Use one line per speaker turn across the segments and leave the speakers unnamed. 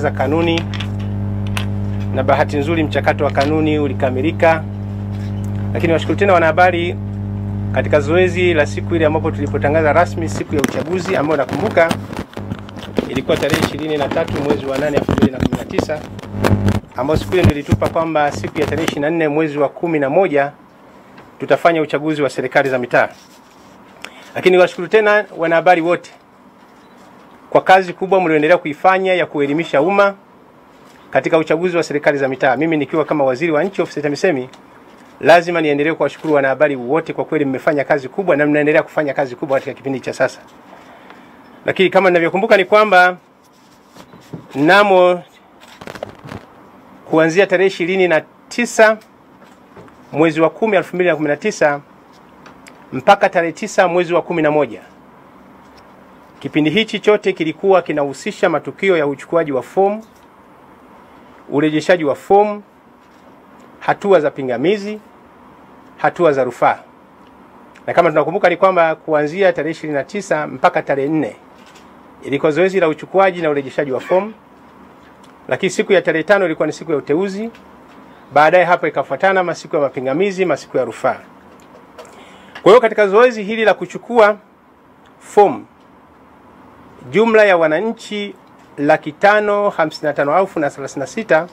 za kanuni, na bahati nzuri mchakato wa kanuni ulikamilika. Lakini washukuru tena wanahabari katika zoezi la siku ile ambapo tulipotangaza rasmi siku ya uchaguzi ambayo nakumbuka ilikuwa tarehe 23 mwezi wa 8 2019, ambayo siku ile ndio ilitupa kwamba siku ya tarehe 24 mwezi wa kumi na moja tutafanya uchaguzi wa serikali za mitaa. Lakini washukuru tena wanahabari wote kwa kazi kubwa mlioendelea kuifanya ya kuelimisha umma katika uchaguzi wa serikali za mitaa. Mimi nikiwa kama waziri wa nchi ofisi ya TAMISEMI lazima niendelee kuwashukuru wanahabari wote, kwa kweli mmefanya kazi kubwa na mnaendelea kufanya kazi kubwa katika kipindi cha sasa. Lakini kama ninavyokumbuka ni kwamba mnamo kuanzia tarehe ishirini na tisa mwezi wa kumi elfu mbili na kumi na tisa mpaka tarehe tisa mwezi wa kumi na moja kipindi hichi chote kilikuwa kinahusisha matukio ya uchukuaji wa fomu, urejeshaji wa fomu, hatua za pingamizi, hatua za rufaa. Na kama tunakumbuka ni kwamba kuanzia tarehe 29 mpaka tarehe 4 ilikuwa zoezi la uchukuaji na urejeshaji wa fomu, lakini siku ya tarehe tano ilikuwa ni siku ya uteuzi. Baadaye hapo ikafuatana masiku ya mapingamizi, masiku ya rufaa. Kwa hiyo katika zoezi hili la kuchukua fomu jumla ya wananchi laki tano hamsini na tano elfu na thelathini na sita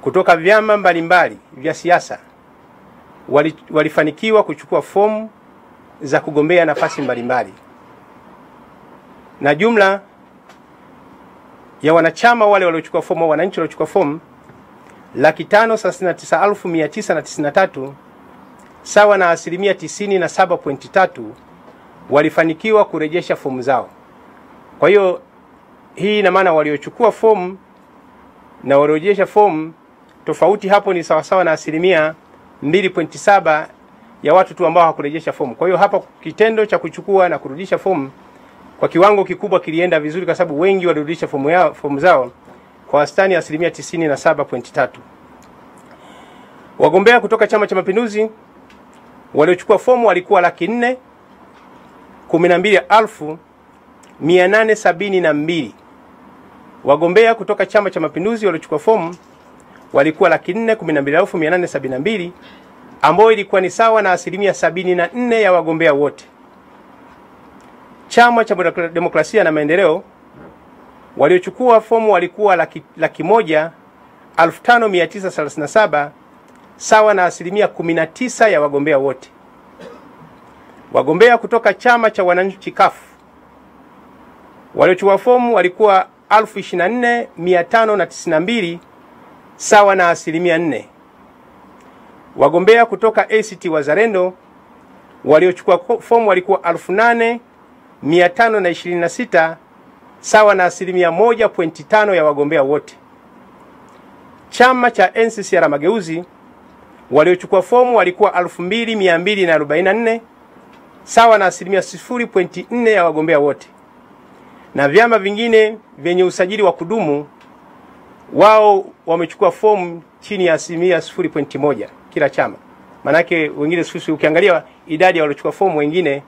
kutoka vyama mbalimbali vya siasa wali, walifanikiwa kuchukua fomu za kugombea nafasi mbalimbali na jumla ya wanachama wale waliochukua fomu au wananchi waliochukua fomu laki tano thelathini na tisa elfu mia tisa na tisini na tatu sawa na asilimia tisini na saba pointi tatu walifanikiwa kurejesha fomu zao. Kwa hiyo hii ina maana waliochukua fomu na waliojesha fomu, tofauti hapo ni sawasawa na asilimia 2.7 ya watu tu ambao hawakurejesha fomu. Kwa hiyo hapa kitendo cha kuchukua na kurudisha fomu kwa kiwango kikubwa kilienda vizuri, kwa sababu wengi walirudisha fomu yao fomu zao kwa wastani ya asilimia 97.3. Wagombea kutoka Chama cha Mapinduzi waliochukua fomu walikuwa laki nne kumi na mbili elfu 872. Wagombea kutoka Chama cha Mapinduzi waliochukua fomu walikuwa laki nne kumi na mbili elfu mia nane sabini na mbili ambayo ilikuwa ni sawa na asilimia sabini na nne ya wagombea wote. Chama cha Demokrasia na Maendeleo waliochukua fomu walikuwa laki, laki moja elfu tano mia tisa thelathini na saba sawa na asilimia kumi na tisa ya wagombea wote. Wagombea kutoka Chama cha Wananchi kafu waliochukua fomu walikuwa 24592 sawa na asilimia 4. Wagombea kutoka ACT Wazalendo waliochukua fomu walikuwa 8526 sawa na asilimia 1.5 ya wagombea wote. Chama cha NCCR Mageuzi waliochukua fomu walikuwa 2244 sawa na asilimia 0.4 ya wagombea wote na vyama vingine vyenye usajili wa kudumu wao wamechukua fomu chini ya asilimia 0.1 kila chama. Maanake wengine sisi, ukiangalia idadi ya waliochukua fomu wengine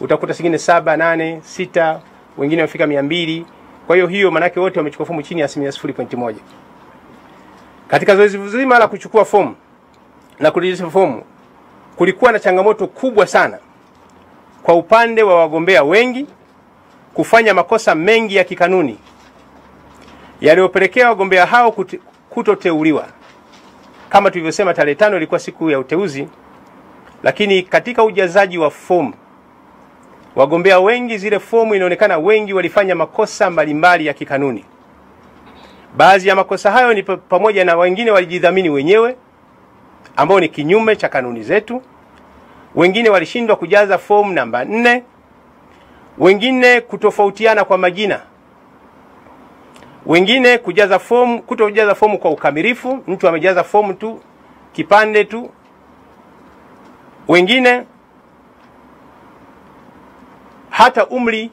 utakuta singine saba, nane, sita, wengine wamefika mia mbili. Kwa hiyo hiyo maanake wote wamechukua fomu chini ya asilimia 0.1. Katika zoezi zima la kuchukua fomu na kurejesha fomu kulikuwa na changamoto kubwa sana kwa upande wa wagombea wengi kufanya makosa mengi ya kikanuni yaliyopelekea wagombea hao kutoteuliwa. Kama tulivyosema, tarehe tano ilikuwa siku ya uteuzi, lakini katika ujazaji wa fomu wagombea wengi, zile fomu inaonekana wengi walifanya makosa mbalimbali ya kikanuni. Baadhi ya makosa hayo ni pamoja na wengine walijidhamini wenyewe ambao ni kinyume cha kanuni zetu, wengine walishindwa kujaza fomu namba nne wengine kutofautiana kwa majina, wengine kujaza fomu, kutojaza fomu kwa ukamilifu, mtu amejaza fomu tu kipande tu, wengine hata umri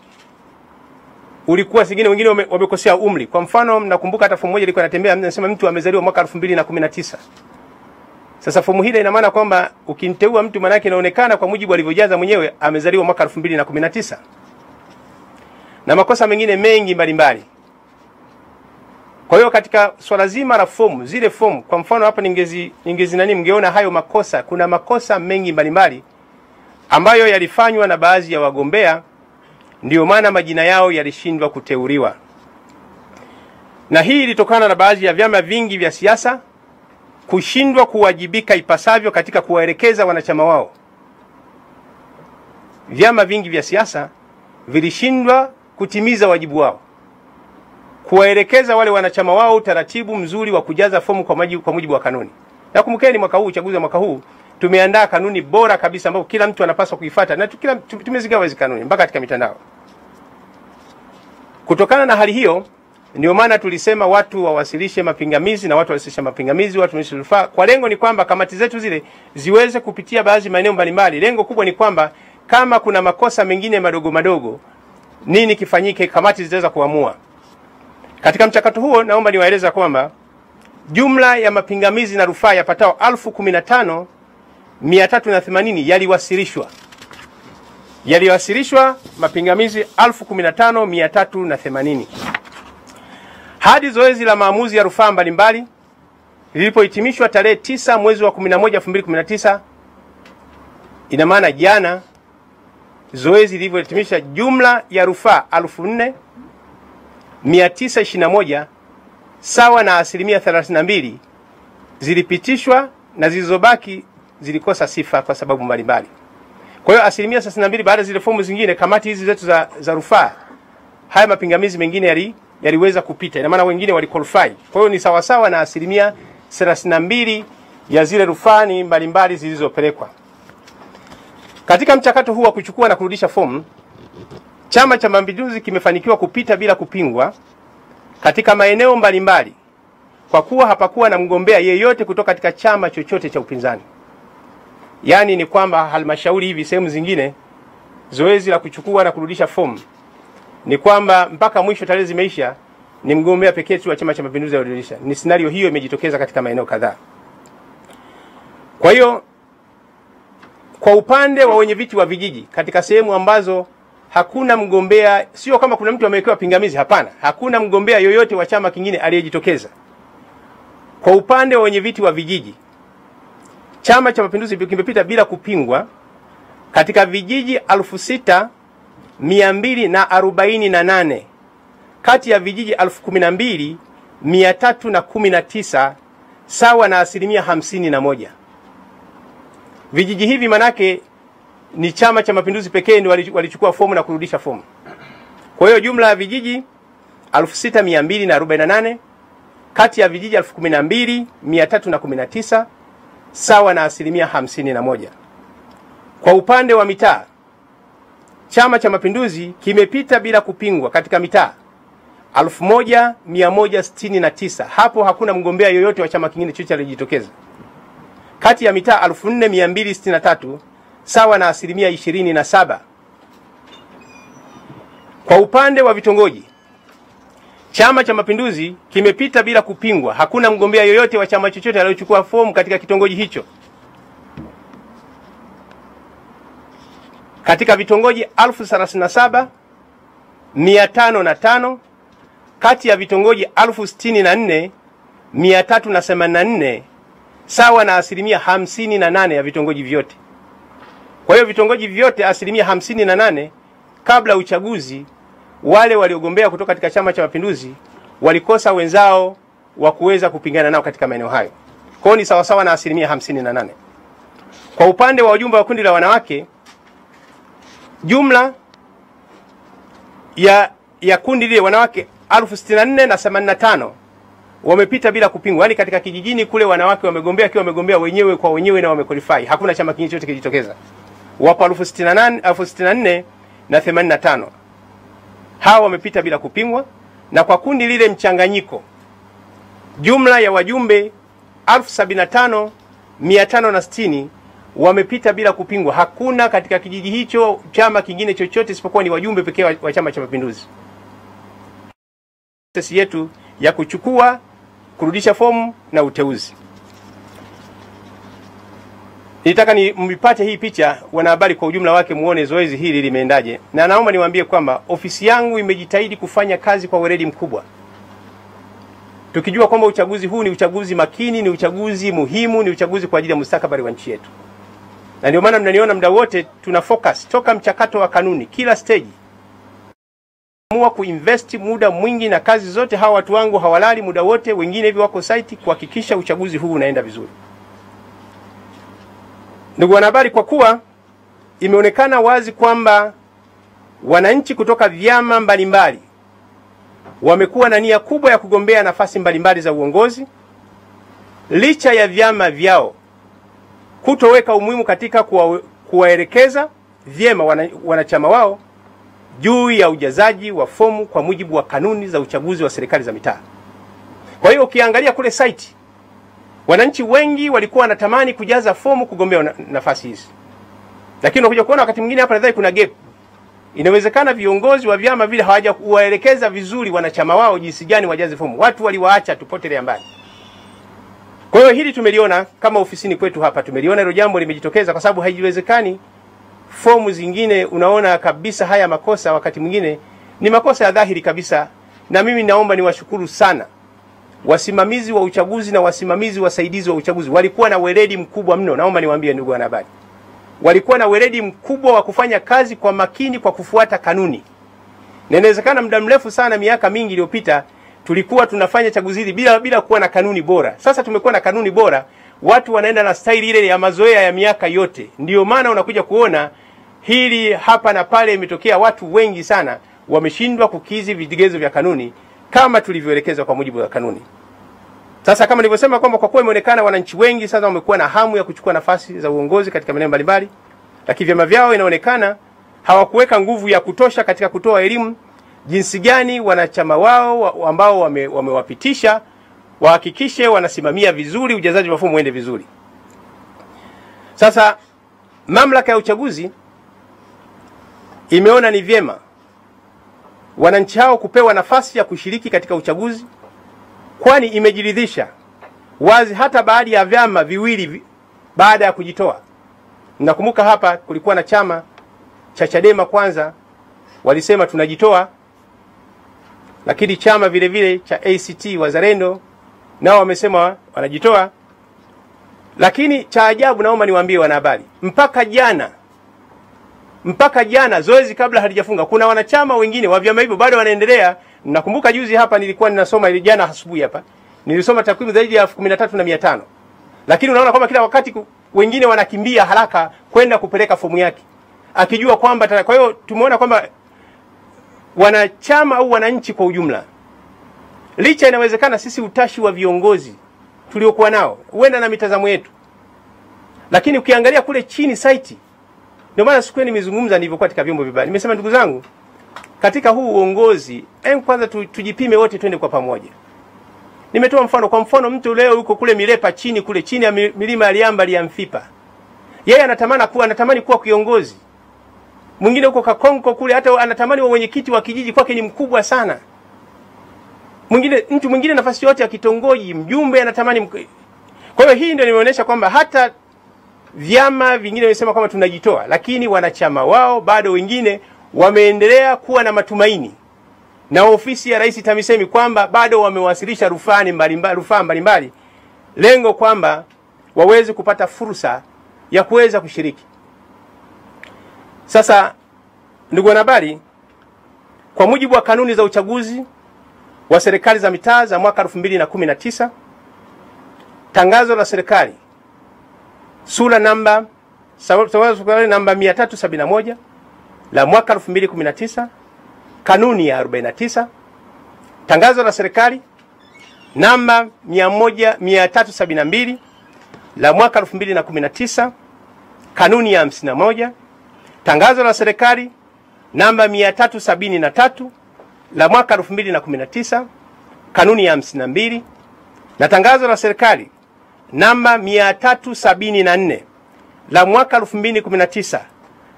ulikuwa singine, wengine wamekosea umri. Kwa mfano, mnakumbuka hata fomu moja ilikuwa inatembea nasema mtu amezaliwa mwaka 2019. Sasa fomu hile ina maana kwamba ukimteua mtu maanake inaonekana kwa mujibu alivyojaza mwenyewe amezaliwa mwaka 2019 na makosa mengine mengi mbalimbali. Kwa hiyo katika swala zima la fomu, zile fomu, kwa mfano hapa ningezi ningezi nani, mngeona hayo makosa. Kuna makosa mengi mbalimbali ambayo yalifanywa na baadhi ya wagombea, ndiyo maana majina yao yalishindwa kuteuliwa, na hii ilitokana na baadhi ya vyama vingi vya siasa kushindwa kuwajibika ipasavyo katika kuwaelekeza wanachama wao. Vyama vingi vya siasa vilishindwa kutimiza wajibu wao kuwaelekeza wale wanachama wao utaratibu mzuri wa kujaza fomu kwa kwa mujibu wa kanuni. Na kumbukeni, mwaka huu uchaguzi wa mwaka huu tumeandaa kanuni bora kabisa ambapo kila mtu anapaswa kuifuata na kila tumezigawa hizo kanuni mpaka katika mitandao. Kutokana na hali hiyo, ndio maana tulisema watu wawasilishe mapingamizi na watu wawasilishe mapingamizi, watu wawasilishe rufaa, kwa lengo ni kwamba kamati zetu zile ziweze kupitia baadhi maeneo mbalimbali. Lengo kubwa ni kwamba kama kuna makosa mengine madogo madogo, nini kifanyike, kamati zitaweza kuamua. Katika mchakato huo, naomba niwaeleza kwamba jumla ya mapingamizi na rufaa yapatao elfu yaliwasilishwa yaliwasilishwa mapingamizi elfu kumi na tano mia tatu na themanini hadi zoezi la maamuzi ya rufaa mbalimbali lilipohitimishwa tarehe 9 mwezi wa 11 2019, ina maana jana, zoezi lilivyohitimisha, jumla ya rufaa elfu nne 921 sawa na asilimia 32 zilipitishwa na zilizobaki zilikosa sifa kwa sababu mbalimbali. Kwa hiyo asilimia 32 baada ya zile fomu zingine, kamati hizi zetu za, za rufaa, haya mapingamizi mengine yali yaliweza kupita, ina maana wengine waliqualify. Kwa hiyo ni sawasawa na asilimia 32 ya zile rufani mbalimbali zilizopelekwa. Katika mchakato huu wa kuchukua na kurudisha fomu Chama cha Mapinduzi kimefanikiwa kupita bila kupingwa katika maeneo mbalimbali kwa kuwa hapakuwa na mgombea yeyote kutoka katika chama chochote cha upinzani. Yaani ni kwamba halmashauri hivi sehemu zingine zoezi la kuchukua na kurudisha fomu ni kwamba mpaka mwisho tarehe zimeisha, ni mgombea pekee tu wa Chama cha Mapinduzi alirudisha. Ni scenario hiyo imejitokeza katika maeneo kadhaa. Kwa hiyo kwa upande wa wenye viti wa vijiji katika sehemu ambazo hakuna mgombea, sio kama kuna mtu amewekewa pingamizi, hapana, hakuna mgombea yoyote wa chama kingine aliyejitokeza. Kwa upande wa wenye viti wa vijiji, Chama cha Mapinduzi kimepita bila kupingwa katika vijiji elfu sita mia mbili na arobaini na nane kati ya vijiji elfu kumi na mbili mia tatu na kumi na tisa sawa na asilimia hamsini na moja. Vijiji hivi manake ni Chama cha Mapinduzi pekee ndio walichukua fomu na kurudisha fomu. Kwa hiyo jumla ya vijiji 6248 kati ya vijiji 12319 sawa na asilimia hamsini na moja. Kwa upande wa mitaa, Chama cha Mapinduzi kimepita bila kupingwa katika mitaa 1169. Hapo hakuna mgombea yoyote wa chama kingine chochote alijitokeza kati ya mitaa 4263 sawa na asilimia 27. Kwa upande wa vitongoji, Chama cha Mapinduzi kimepita bila kupingwa. Hakuna mgombea yoyote wa chama chochote aliyochukua fomu katika kitongoji hicho. Katika vitongoji 37505 kati ya vitongoji 64384 sawa na asilimia hamsini na nane ya vitongoji vyote. Kwa hiyo vitongoji vyote asilimia hamsini na nane kabla uchaguzi, wale waliogombea kutoka katika Chama cha Mapinduzi walikosa wenzao wa kuweza kupingana nao katika maeneo hayo. Kwa hiyo ni sawasawa na asilimia hamsini na nane. Kwa upande wa wajumbe wa kundi la wanawake, jumla ya ya kundi lile wanawake elfu sitini na nne na themanini na tano wamepita bila kupingwa. Yaani katika kijijini kule wanawake wamegombea kiwa wamegombea wenyewe kwa wenyewe na wamequalify. Hakuna chama kingine chochote kijitokeza. Wapo elfu sitini na hawa wamepita bila kupingwa, na kwa kundi lile mchanganyiko, jumla ya wajumbe elfu sabini na tano mia tano na sitini wamepita bila kupingwa. Hakuna katika kijiji hicho chama kingine chochote isipokuwa ni wajumbe pekee wa Chama cha Mapinduzi. Sisi yetu ya kuchukua kurudisha fomu na uteuzi. Nilitaka ni mpate hii picha, wanahabari kwa ujumla wake, muone zoezi hili limeendaje, na naomba niwaambie kwamba ofisi yangu imejitahidi kufanya kazi kwa weledi mkubwa. tukijua kwamba uchaguzi huu ni uchaguzi makini, ni uchaguzi muhimu, ni uchaguzi kwa ajili ya mustakabali wa nchi yetu, na ndio maana mnaniona muda wote tuna focus toka mchakato wa kanuni, kila stage amua kuinvest muda mwingi na kazi zote. Hawa watu wangu hawalali muda wote, wengine hivi wako site kuhakikisha uchaguzi huu unaenda vizuri. Ndugu wanahabari, kwa kuwa imeonekana wazi kwamba wananchi kutoka vyama mbalimbali wamekuwa na nia kubwa ya kugombea nafasi mbalimbali za uongozi licha ya vyama vyao kutoweka umuhimu katika kuwaelekeza vyema wana, wanachama wao juu ya ujazaji wa fomu kwa mujibu wa kanuni za uchaguzi wa serikali za mitaa. Kwa hiyo ukiangalia kule site, wananchi wengi walikuwa wanatamani kujaza fomu kugombea na, nafasi hizi, lakini unakuja kuona wakati mwingine hapa nadhani kuna gap. Inawezekana viongozi wa vyama vile hawaja kuwaelekeza vizuri wanachama wao jinsi gani wajaze fomu, watu waliwaacha tupotelea mbali. Kwa hiyo hili tumeliona kama ofisini kwetu hapa, tumeliona hilo jambo limejitokeza, kwa sababu haiwezekani fomu zingine unaona kabisa haya makosa, wakati mwingine ni makosa ya dhahiri kabisa. Na mimi naomba niwashukuru sana wasimamizi wa uchaguzi na wasimamizi wasaidizi wa uchaguzi, walikuwa na weledi mkubwa mno. Naomba niwaambie ndugu wanahabari, walikuwa na weledi mkubwa wa kufanya kazi kwa makini, kwa kufuata kanuni, na inawezekana muda mrefu sana, miaka mingi iliyopita, tulikuwa tunafanya chaguzi hili bila bila kuwa na kanuni bora. Sasa tumekuwa na kanuni bora, watu wanaenda na staili ile ya mazoea ya miaka yote. Ndiyo maana unakuja kuona hili hapa na pale, imetokea watu wengi sana wameshindwa kukizi vigezo vya kanuni kama tulivyoelekezwa kwa mujibu wa kanuni. Sasa kama nilivyosema kwamba kwa kuwa imeonekana wananchi wengi sasa wamekuwa na hamu ya kuchukua nafasi za uongozi katika maeneo mbalimbali, lakini vyama vyao inaonekana hawakuweka nguvu ya kutosha katika kutoa elimu jinsi gani wanachama wao ambao wame, wamewapitisha wahakikishe wanasimamia vizuri ujazaji wa fomu uende vizuri. Sasa mamlaka ya uchaguzi imeona ni vyema wananchi hao kupewa nafasi ya kushiriki katika uchaguzi, kwani imejiridhisha wazi hata baadhi ya vyama viwili baada ya kujitoa. Nakumbuka hapa kulikuwa na chama cha Chadema kwanza walisema tunajitoa, lakini chama vile vile cha ACT Wazalendo nao wamesema wanajitoa. Lakini cha ajabu, naomba niwaambie wanahabari, mpaka jana mpaka jana zoezi kabla halijafunga, kuna wanachama wengine wa vyama hivyo bado wanaendelea. Nakumbuka juzi hapa nilikuwa ninasoma ile jana asubuhi hapa nilisoma takwimu zaidi ya elfu kumi na tatu na mia tano lakini unaona kwamba kila wakati wengine wanakimbia haraka kwenda kupeleka fomu yake akijua kwamba. Kwa hiyo tumeona kwamba wanachama au wananchi kwa ujumla, licha inawezekana sisi utashi wa viongozi tuliokuwa nao huenda na mitazamo yetu, lakini ukiangalia kule chini site ndio maana siku nimezungumza nilivyokuwa katika vyombo vibaya. Nimesema ndugu zangu, katika huu uongozi, em, kwanza tu, tujipime wote twende kwa pamoja. Nimetoa mfano, kwa mfano mtu leo yuko kule Milepa chini kule chini ya milima ya Liamba ya Mfipa. Yeye anatamani kuwa anatamani kuwa kiongozi. Mwingine huko Kakonko kule hata anatamani wa mwenyekiti wa kijiji kwake ni mkubwa sana. Mwingine mtu mwingine nafasi yote ya kitongoji, mjumbe anatamani mk... Kwa hiyo hii ndio nimeonyesha kwamba hata vyama vingine wamesema kwamba tunajitoa, lakini wanachama wao bado wengine wameendelea kuwa na matumaini na ofisi ya Rais TAMISEMI kwamba bado wamewasilisha rufaa mbalimbali, rufaa mbalimbali, lengo kwamba waweze kupata fursa ya kuweza kushiriki. Sasa ndugu wanahabari, kwa mujibu wa kanuni za uchaguzi wa serikali za mitaa za mwaka 2019 tangazo la serikali sura namba namba 371 la mwaka 2019, kanuni ya 49, tangazo la serikali namba 372 la mwaka 2019, kanuni ya 51, tangazo la serikali namba 373 la mwaka 2019, kanuni ya 52, na tangazo la serikali namba 374 la mwaka 2019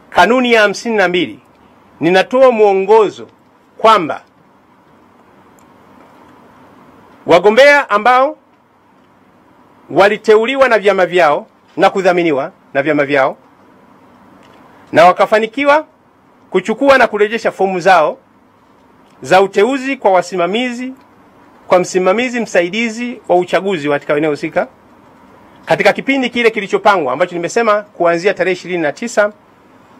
kanuni ya 52, ninatoa mwongozo kwamba wagombea ambao waliteuliwa na vyama vyao na kudhaminiwa na vyama vyao na wakafanikiwa kuchukua na kurejesha fomu zao za uteuzi kwa wasimamizi kwa msimamizi msaidizi wa uchaguzi katika eneo husika katika kipindi kile kilichopangwa ambacho nimesema kuanzia tarehe ishirini na tisa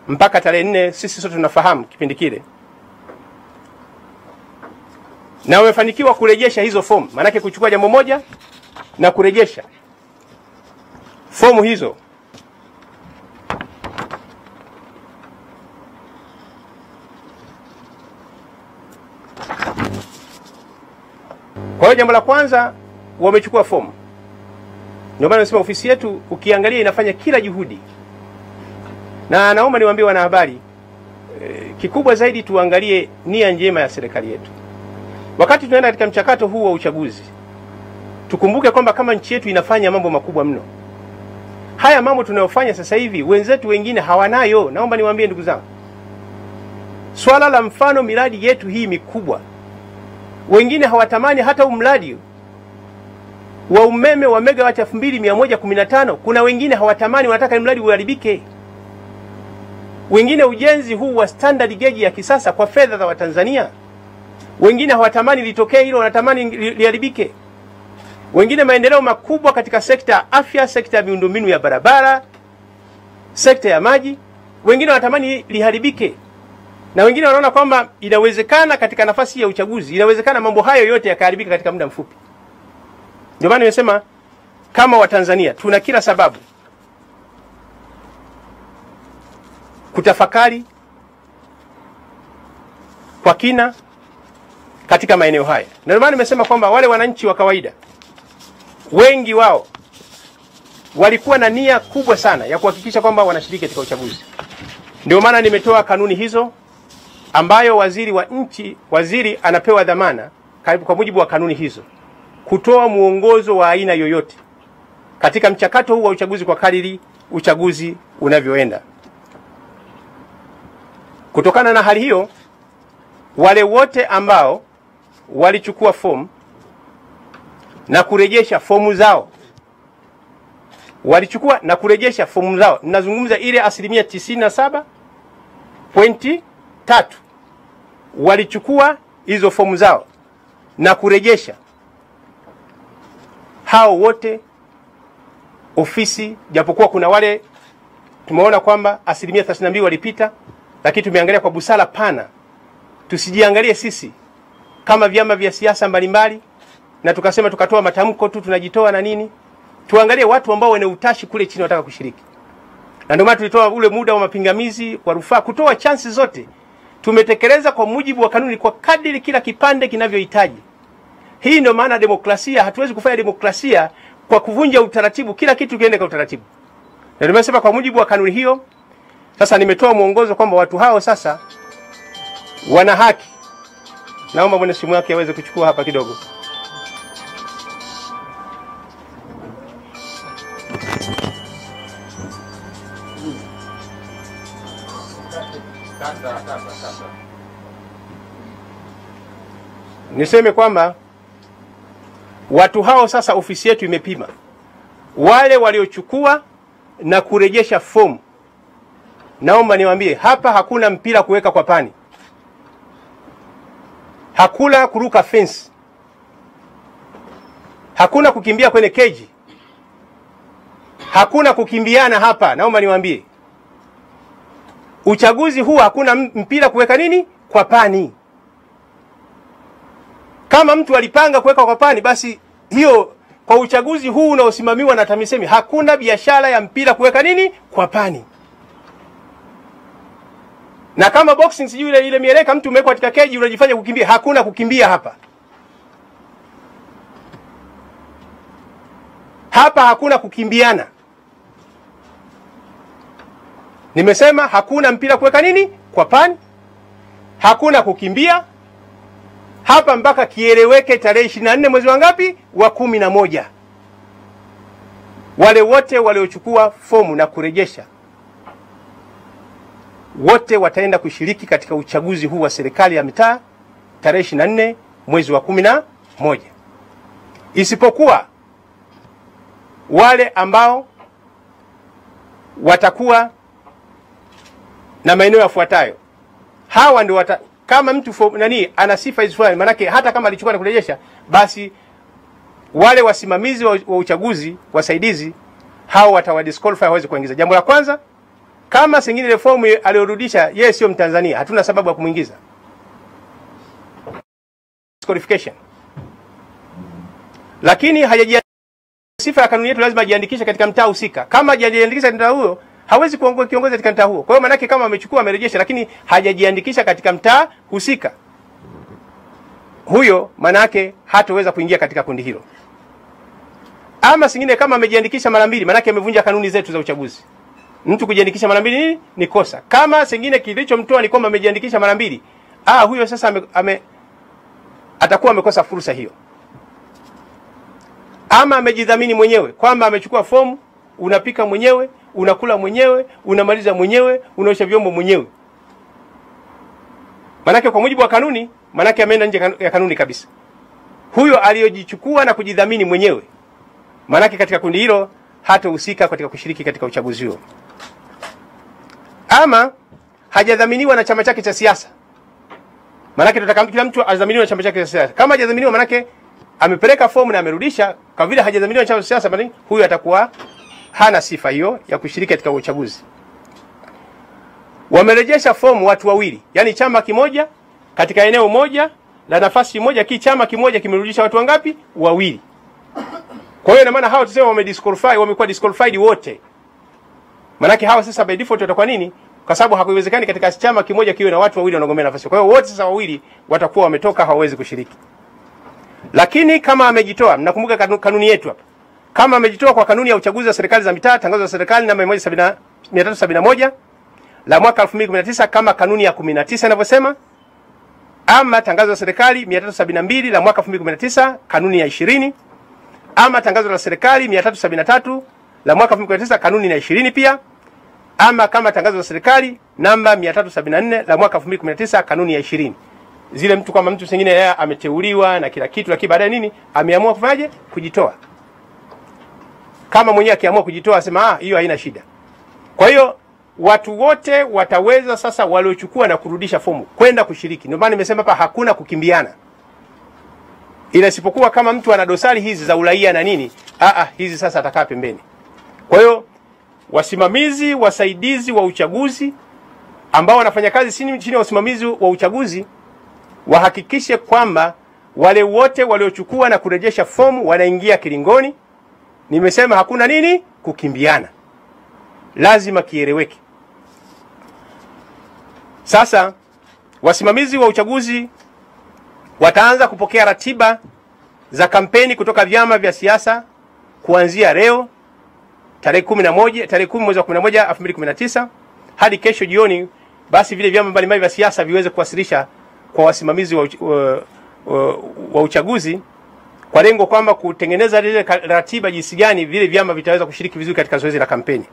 mpaka tarehe nne. Sisi sote tunafahamu kipindi kile, na wamefanikiwa kurejesha hizo fomu, maanake kuchukua jambo moja na kurejesha fomu hizo. Kwa hiyo jambo la kwanza wamechukua fomu. Ndio maana nasema ofisi yetu ukiangalia inafanya kila juhudi, na naomba niwaambie wanahabari e, kikubwa zaidi tuangalie nia njema ya serikali yetu wakati tunaenda katika mchakato huu wa uchaguzi. Tukumbuke kwamba kama nchi yetu inafanya mambo makubwa mno, haya mambo tunayofanya sasa hivi wenzetu wengine hawanayo. Naomba niwaambie ndugu zangu, swala la mfano miradi yetu hii mikubwa wengine hawatamani hata umradi mradi wa umeme wa megawati 2115 kuna wengine hawatamani, wanataka mradi uharibike. Wengine ujenzi huu wa standard gauge ya kisasa kwa fedha za Watanzania, wengine hawatamani litokee hilo, wanatamani liharibike. Wengine maendeleo makubwa katika sekta ya afya, sekta ya miundombinu ya barabara, sekta ya maji, wengine wanatamani liharibike na wengine wanaona kwamba inawezekana katika nafasi ya uchaguzi, inawezekana mambo hayo yote yakaharibika katika muda mfupi. Ndio maana nimesema kama Watanzania tuna kila sababu kutafakari kwa kina katika maeneo haya, na ndio maana nimesema kwamba wale wananchi wa kawaida wengi wao walikuwa na nia kubwa sana ya kuhakikisha kwamba wanashiriki katika uchaguzi. Ndio maana nimetoa kanuni hizo ambayo waziri wa nchi waziri anapewa dhamana kwa mujibu wa kanuni hizo kutoa mwongozo wa aina yoyote katika mchakato huu wa uchaguzi kwa kadiri uchaguzi unavyoenda. Kutokana na hali hiyo, wale wote ambao walichukua fomu na kurejesha fomu zao walichukua na kurejesha fomu zao, ninazungumza ile asilimia tisini na saba pointi tatu walichukua hizo fomu zao na kurejesha. Hao wote ofisi, japokuwa kuna wale tumeona kwamba asilimia 32 walipita, lakini tumeangalia kwa busara pana, tusijiangalie sisi kama vyama vya siasa mbalimbali na tukasema tukatoa matamko tu tunajitoa na nini. Tuangalie watu ambao wana utashi kule chini wanataka kushiriki, na ndio maana tulitoa ule muda wa mapingamizi kwa rufaa, kutoa chansi zote tumetekeleza kwa mujibu wa kanuni kwa kadiri kila kipande kinavyohitaji. Hii ndio maana demokrasia. Hatuwezi kufanya demokrasia kwa kuvunja utaratibu, kila kitu kiende kwa utaratibu, na nimesema kwa mujibu wa kanuni hiyo. Sasa nimetoa mwongozo kwamba watu hao sasa wana haki. Naomba mwenye simu yake aweze kuchukua hapa kidogo. Niseme kwamba watu hao sasa, ofisi yetu imepima wale waliochukua na kurejesha fomu. Naomba niwaambie hapa, hakuna mpira kuweka kwa pani, hakuna kuruka fence, hakuna kukimbia kwenye keji, hakuna kukimbiana hapa. Naomba niwaambie uchaguzi huu hakuna mpira kuweka nini kwa pani. Kama mtu alipanga kuweka kwa pani, basi hiyo kwa uchaguzi huu unaosimamiwa na TAMISEMI hakuna biashara ya mpira kuweka nini kwa pani. Na kama boxing sijui ile ile mieleka, mtu umewekwa katika keji unajifanya kukimbia, hakuna kukimbia hapa. Hapa hakuna kukimbiana. Nimesema hakuna mpira kuweka nini kwa pani, hakuna kukimbia hapa mpaka kieleweke. Tarehe ishirini na nne mwezi wa ngapi? Wa kumi na moja. Wale wote waliochukua fomu na kurejesha, wote wataenda kushiriki katika uchaguzi huu wa serikali ya mitaa tarehe ishirini na nne mwezi wa kumi na moja, isipokuwa wale ambao watakuwa na maeneo yafuatayo. Hawa ndio kama mtu fo, nani ana sifa hizo fulani, manake hata kama alichukua na kurejesha, basi wale wasimamizi wa, wa uchaguzi wasaidizi hao watawadisqualify hawezi kuingiza. Jambo la kwanza, kama singine ile fomu aliyorudisha yeye sio Mtanzania, hatuna sababu ya kumwingiza. Disqualification. Lakini hajaji sifa ya kanuni yetu lazima ajiandikishe katika mtaa husika. Kama hajajiandikisha mtaa huo, hawezi kuongoza kiongozi katika mtaa huo. Kwa hiyo maanake kama amechukua amerejesha, lakini hajajiandikisha katika mtaa husika, huyo maanake hatoweza kuingia katika kundi hilo. Ama singine kama amejiandikisha mara mbili, maanake amevunja kanuni zetu za uchaguzi. Mtu kujiandikisha mara mbili nini? Ni kosa. Kama singine kilichomtoa ni kwamba amejiandikisha mara mbili, ah, huyo sasa ame, ame, atakuwa amekosa fursa hiyo. Ama amejidhamini mwenyewe kwamba amechukua fomu, unapika mwenyewe, unakula mwenyewe, unamaliza mwenyewe, unaosha vyombo mwenyewe. Manake kwa mujibu wa kanuni, manake ameenda nje ya kanuni kabisa. Huyo aliyojichukua na kujidhamini mwenyewe, manake katika kundi hilo hatahusika katika kushiriki katika uchaguzi huo. Ama hajadhaminiwa na chama chake cha siasa, manake tutaka kila mtu adhaminiwe na chama chake cha siasa. Kama hajadhaminiwa, manake amepeleka fomu na amerudisha, kwa vile hajadhaminiwa na chama cha siasa, manake huyo atakuwa hana sifa hiyo ya kushiriki katika uchaguzi. Wamerejesha fomu watu wawili, yani chama kimoja katika eneo moja la nafasi moja, ki chama kimoja kimerudisha watu wangapi? Wawili. Kwa hiyo ina maana hao tuseme wame disqualify, wamekuwa disqualified wote. Manake hao sasa by default watakuwa nini? Kwa sababu hakuwezekani katika chama kimoja kiwe na watu wawili wanagombea nafasi. Kwa hiyo wote sasa wawili watakuwa wametoka, hawawezi kushiriki. Lakini kama amejitoa, mnakumbuka kanuni yetu hapa. Kama amejitoa kwa kanuni ya uchaguzi wa serikali za mitaa, tangazo la serikali namba 1371 la mwaka 2019 kama kanuni ya 19 inavyosema, ama tangazo la serikali 372 la mwaka 2019 kanuni ya 20 ama tangazo la serikali 373 la mwaka 2019 kanuni ya 20 pia ama kama tangazo la serikali namba 374 la mwaka 2019 kanuni ya 20. Zile mtu kama mtu yeye ameteuliwa na kila kitu, lakini baadaye nini ameamua kufanyaje? Kujitoa. Kama mwenyewe akiamua kujitoa, asema ah, hiyo haina shida. Kwa hiyo watu wote wataweza sasa, waliochukua na kurudisha fomu kwenda kushiriki. Ndio maana nimesema hapa hakuna kukimbiana ila isipokuwa kama mtu ana dosari hizi za uraia na nini, ah ah, hizi sasa atakaa pembeni. Kwa hiyo wasimamizi wasaidizi wa uchaguzi ambao wanafanya kazi chini ya usimamizi wa uchaguzi wahakikishe kwamba wale wote waliochukua na kurejesha fomu wanaingia kilingoni. Nimesema hakuna nini kukimbiana, lazima kieleweke. Sasa wasimamizi wa uchaguzi wataanza kupokea ratiba za kampeni kutoka vyama vya siasa kuanzia leo tarehe 11 tarehe 10 mwezi wa 11 2019 hadi kesho jioni. Basi vile vyama mbalimbali vya siasa viweze kuwasilisha kwa wasimamizi wa, uch wa, wa, wa uchaguzi kwa lengo kwamba kutengeneza ile ratiba jinsi gani vile vyama vitaweza kushiriki vizuri katika zoezi la kampeni.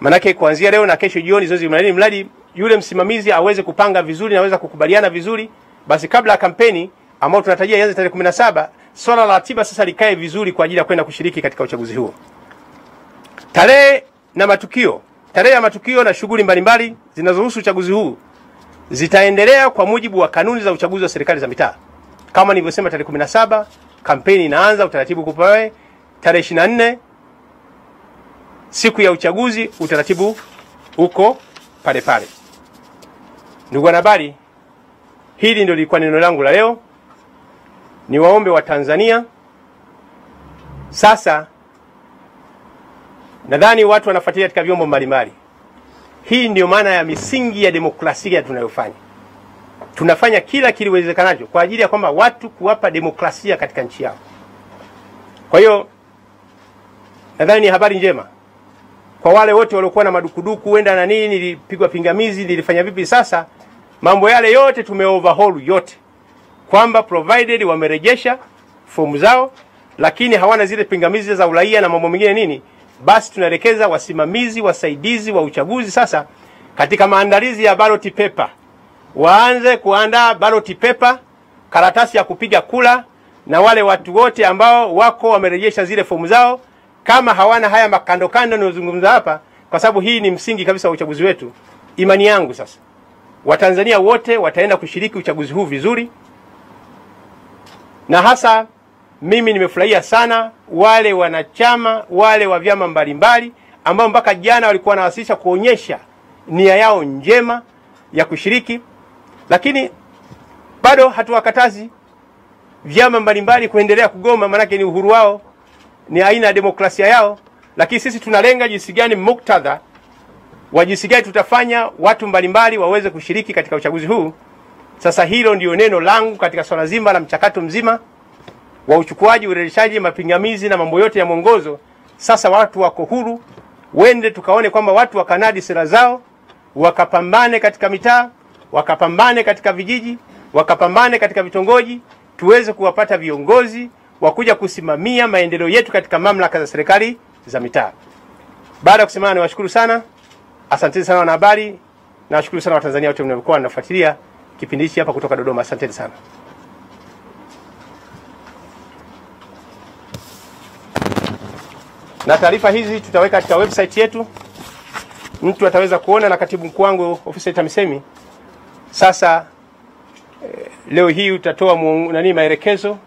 Manake kuanzia leo na kesho jioni zoezi mradi mradi yule msimamizi aweze kupanga vizuri na aweza kukubaliana vizuri basi kabla ya kampeni ambayo tunatarajia ianze tarehe 17, swala la ratiba sasa likae vizuri kwa ajili ya kwenda kushiriki katika uchaguzi huo. Tarehe na matukio, tarehe ya matukio na shughuli mbalimbali zinazohusu uchaguzi huu zitaendelea kwa mujibu wa kanuni za uchaguzi wa serikali za mitaa. Kama nilivyosema, tarehe 17 kampeni inaanza, utaratibu kupawe. Tarehe 24 siku ya uchaguzi, utaratibu uko pale pale. Ndugu wanahabari, Hili ndio lilikuwa neno langu la leo. Ni waombe wa Tanzania sasa, nadhani watu wanafuatilia katika vyombo mbalimbali. Hii ndio maana ya misingi ya demokrasia tunayofanya. Tunafanya kila kiliwezekanacho kwa ajili ya kwamba watu kuwapa demokrasia katika nchi yao. Kwa hiyo nadhani ni habari njema kwa wale wote waliokuwa na madukuduku, huenda na nini, nilipigwa pingamizi, nilifanya vipi. Sasa mambo yale yote tume overhaul yote, kwamba provided wamerejesha fomu zao, lakini hawana zile pingamizi za uraia na mambo mengine nini, basi tunaelekeza wasimamizi wasaidizi wa uchaguzi sasa katika maandalizi ya ballot paper, waanze kuandaa ballot paper, karatasi ya kupiga kula, na wale watu wote ambao wako wamerejesha zile fomu zao, kama hawana haya makando kando ninayozungumza hapa, kwa sababu hii ni msingi kabisa wa uchaguzi wetu. Imani yangu sasa Watanzania wote wataenda kushiriki uchaguzi huu vizuri, na hasa mimi nimefurahia sana wale wanachama wale wa vyama mbalimbali ambao mpaka jana walikuwa wanawasilisha kuonyesha nia yao njema ya kushiriki, lakini bado hatuwakatazi vyama mbalimbali kuendelea kugoma, maanake ni uhuru wao, ni aina ya demokrasia yao, lakini sisi tunalenga jinsi gani, muktadha wa jinsi gani tutafanya watu mbalimbali waweze kushiriki katika uchaguzi huu. Sasa hilo ndio neno langu katika swala zima la mchakato mzima wa uchukuaji, urejeshaji, mapingamizi na mambo yote ya mwongozo. Sasa watu wako huru, wende tukaone kwamba watu wakanadi sera zao, wakapambane katika mitaa, wakapambane katika vijiji, wakapambane katika vitongoji, tuweze kuwapata viongozi wa kuja kusimamia maendeleo yetu katika mamlaka za serikali za mitaa. Baada ya kusema, niwashukuru sana, asanteni sana wanahabari, nawashukuru sana Watanzania wote mnaokuwa mnafuatilia kipindi hichi hapa kutoka Dodoma. Asanteni sana. na taarifa hizi tutaweka katika website yetu, mtu ataweza kuona, na katibu mkuu wangu ofisi ya TAMISEMI sasa eh, leo hii utatoa nani maelekezo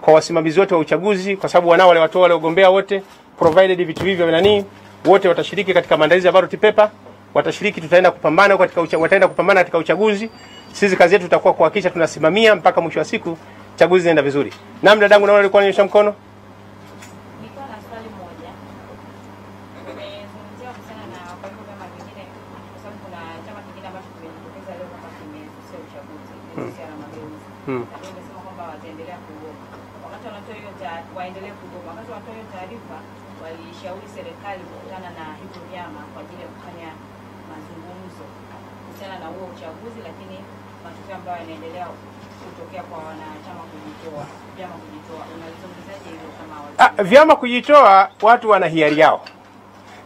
kwa wasimamizi wote wa uchaguzi, kwa sababu wanao wale watoa wale wagombea wote, provided vitu hivyo nani wote watashiriki katika maandalizi ya ballot paper, watashiriki, tutaenda kupambana katika ucha, wataenda kupambana katika uchaguzi. Sisi kazi yetu tutakuwa kuhakikisha tunasimamia mpaka mwisho wa siku chaguzi zinaenda vizuri. Naam, dadangu, naona alikuwa ananyosha mkono.
Nilikuwa na swali moja. Umezungumzia kuhusiana na kwa hivyo vyama vingine, kwa sababu kuna chama kingine ambacho kimejitokeza leo kwamba kimesusia uchaguzi, kimesusia na umesema kwamba wataendelea kuomba. Wakati wanatoa hiyo waendelee. Wakati wanatoa hiyo taarifa, walishauri serikali kukutana na hivyo vyama kwa ajili ya kufanya mazungumzo kuhusiana na huo uchaguzi, lakini matokeo ambayo yanaendelea kutokea kwa wanachama kujitoa, vyama kujitoa. Unalizungumzaje hilo kama
Ah, vyama kujitoa, watu wana hiari yao.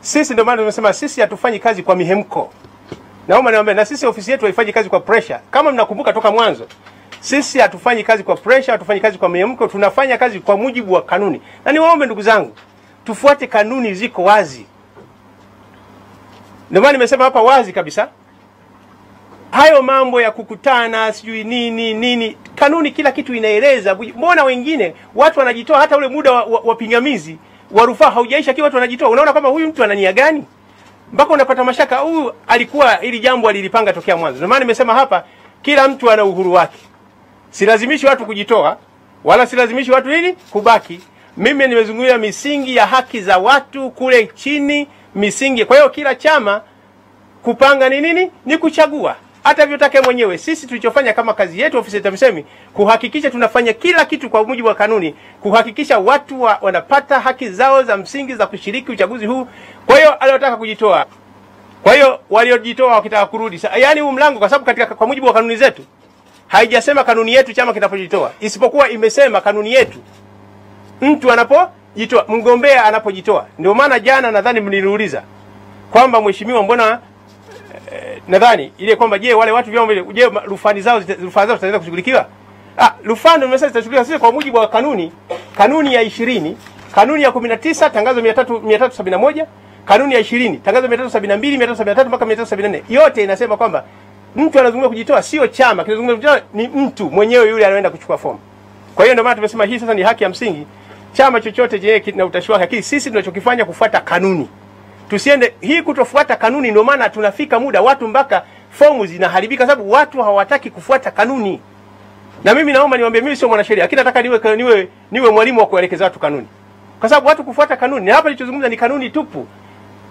Sisi ndio maana tumesema sisi hatufanyi kazi kwa mihemko. Naomba niwaambie, na sisi ofisi yetu haifanyi kazi kwa pressure. Kama mnakumbuka toka mwanzo, sisi hatufanyi kazi kwa pressure, hatufanyi kazi kwa miemko, tunafanya kazi kwa mujibu wa kanuni. Na niwaombe ndugu zangu, tufuate kanuni, ziko wazi. Ndio maana nimesema hapa wazi kabisa, hayo mambo ya kukutana sijui nini nini, kanuni kila kitu inaeleza. Mbona wengine watu wanajitoa, hata ule muda wa, wa, wa pingamizi wa rufaa haujaisha, kiwa watu wanajitoa, unaona kama huyu mtu ana nia gani, mpaka unapata mashaka, huyu alikuwa ili jambo alilipanga tokea mwanzo. Ndio maana nimesema hapa, kila mtu ana uhuru wake, silazimishi watu kujitoa, wala silazimishi watu nini kubaki. Mimi nimezungumzia misingi ya haki za watu kule chini, misingi. Kwa hiyo kila chama kupanga ni nini? Ni kuchagua hata vyotake mwenyewe. Sisi tulichofanya kama kazi yetu ofisi ya TAMISEMI kuhakikisha tunafanya kila kitu kwa mujibu wa kanuni, kuhakikisha watu wa, wanapata haki zao za msingi za kushiriki uchaguzi huu. Kwa hiyo aliotaka kujitoa, kwa hiyo waliojitoa wakitaka kurudi, yaani huu mlango, kwa sababu katika kwa mujibu wa kanuni zetu haijasema kanuni yetu chama kinapojitoa, isipokuwa imesema kanuni yetu mtu anapojitoa, mgombea anapojitoa. Ndio maana jana nadhani mliniuliza kwamba mheshimiwa, mbona nadhani ile kwamba je, wale watu vyao vile je, rufani zao rufani zao zitaweza kushughulikiwa? Ah, rufani umesema zitashughulikiwa sisi kwa mujibu wa kanuni, kanuni ya 20, kanuni ya 19, tangazo 300 371, kanuni ya 20, tangazo 372, 373 mpaka 374. Yote inasema kwamba mtu anazungumza kujitoa, sio chama kinazungumza kujitoa, ni mtu mwenyewe yule anaenda kuchukua fomu. Kwa hiyo ndio maana tumesema hii sasa ni haki ya msingi. Chama chochote chenye kina utashi wake, lakini sisi tunachokifanya kufuata kanuni tusiende hii kutofuata kanuni. Ndio maana tunafika muda watu mpaka fomu zinaharibika, sababu watu hawataki kufuata kanuni. Na mimi naomba niwaambie, mimi sio mwanasheria, lakini nataka niwe niwe niwe mwalimu wa kuelekeza watu kanuni, kwa sababu watu kufuata kanuni, na hapa nilichozungumza ni kanuni tupu.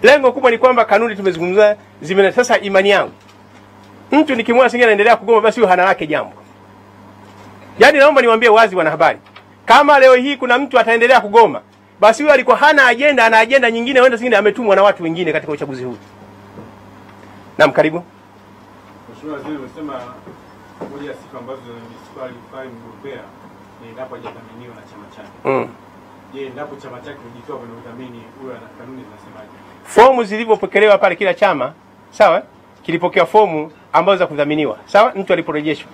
Lengo kubwa ni kwamba kanuni tumezungumza zimeleta Sasa imani yangu, mtu nikimwona singine anaendelea kugoma, basi huyo hana lake jambo. Yaani naomba niwaambie wazi wanahabari, kama leo hii kuna mtu ataendelea kugoma, basi huyo alikuwa hana ajenda, ana ajenda nyingine, huenda zingine ametumwa na watu wengine katika uchaguzi huu. Naam, karibu.
Mheshimiwa Waziri, umesema moja ya sifa ambazo zinamdisqualify mgombea ni endapo hajadhaminiwa na chama chake.
Mm.
Je, endapo chama chake hujitoa kwenye udhamini, huyo ana kanuni zinasemaje?
Fomu zilivyopokelewa pale, kila chama sawa, kilipokea fomu ambazo za kudhaminiwa sawa, mtu aliporejeshwa.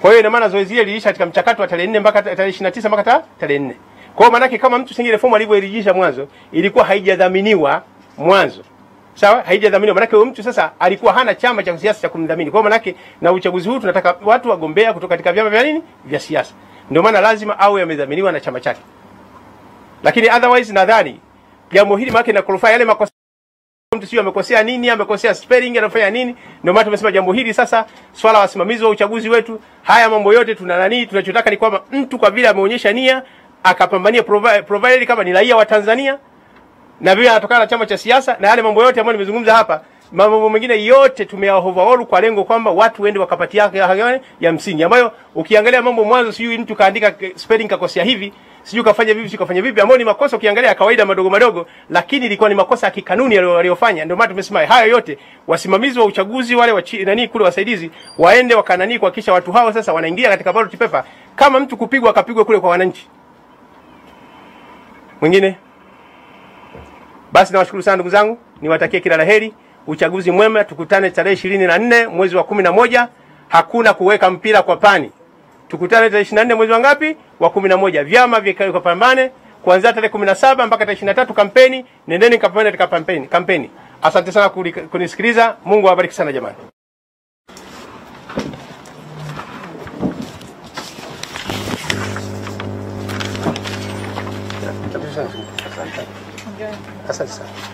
Kwa hiyo ina maana zoezi hili lilisha katika mchakato wa tarehe 4 mpaka tarehe 29 mpaka tarehe 4. Kwa hiyo maanake kama mtu sengile fomu alivyoirejesha mwanzo ilikuwa haijadhaminiwa mwanzo. Sawa? Haijadhaminiwa. Maanake huyo mtu sasa alikuwa hana chama cha siasa cha kumdhamini. Kwa hiyo maanake na uchaguzi huu tunataka watu wagombea kutoka katika vyama vya nini? Vya siasa. ndio maana lazima awe amedhaminiwa na chama chake. Lakini otherwise nadhani jambo hili maana na qualify yale makosa mtu sio amekosea nini, amekosea spelling, anafanya nini. Ndio maana tumesema jambo hili sasa, swala la wasimamizi wa uchaguzi wetu, haya mambo yote tuna nani, tunachotaka ni kwamba mtu kwa vile ameonyesha nia akapambania provi- provided kama ni raia wa Tanzania na vile anatokana na chama cha siasa na yale mambo yote ambayo nimezungumza hapa, mambo mengine yote tumeya overall kwa lengo kwamba watu wende wakapatia haki ya, ya msingi ambayo ukiangalia mambo mwanzo, sijui mtu kaandika spelling kakosea hivi, sijui kafanya vipi, sijui kafanya vipi, ambayo ni makosa ukiangalia ya kawaida madogo madogo, lakini ilikuwa ni makosa ya kikanuni aliyofanya. Ndio maana tumesema hayo yote, wasimamizi wa uchaguzi wale wa nani kule wasaidizi waende wakanani kuhakikisha watu hao sasa wanaingia katika ballot paper, kama mtu kupigwa akapigwa kule kwa wananchi. Mwingine basi nawashukuru sana ndugu zangu, niwatakie kila la heri, uchaguzi mwema, tukutane tarehe ishirini na nne mwezi wa kumi na moja. Hakuna kuweka mpira kwa pani. Tukutane tarehe ishirini na nne mwezi wa ngapi? Wa kumi na moja. Vyama vikapambane kuanzia tarehe kumi na saba mpaka tarehe ishirini na tatu kampeni. Nendeni kapambane katika kampeni. kampeni. Asante sana kunisikiliza. Mungu awabariki sana jamani. Asante sana.